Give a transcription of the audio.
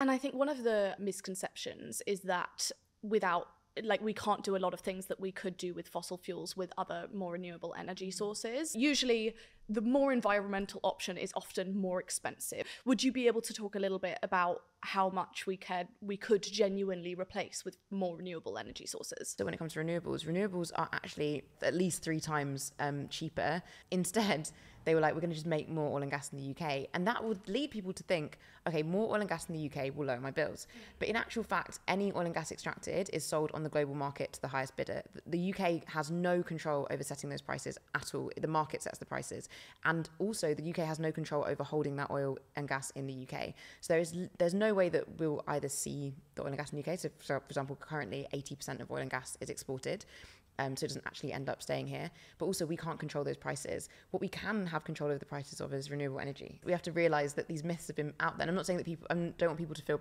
And I think one of the misconceptions is that without like we can't do a lot of things that we could do with fossil fuels with other more renewable energy sources. Usually the more environmental option is often more expensive. Would you be able to talk a little bit about how much we can we could genuinely replace with more renewable energy sources? So when it comes to renewables, renewables are actually at least three times um, cheaper. Instead, they were like, we're going to just make more oil and gas in the UK. And that would lead people to think, okay, more oil and gas in the UK will lower my bills. Mm. But in actual fact, any oil and gas extracted is sold on the global market to the highest bidder. The UK has no control over setting those prices at all. The market sets the prices. And also, the UK has no control over holding that oil and gas in the UK. So there is, there's no way that we'll either see the oil and gas in the UK. So, for example, currently 80% of oil and gas is exported um, so it doesn't actually end up staying here. But also, we can't control those prices. What we can have control over the prices of is renewable energy. We have to realise that these myths have been out there. And I'm not saying that people, I don't want people to feel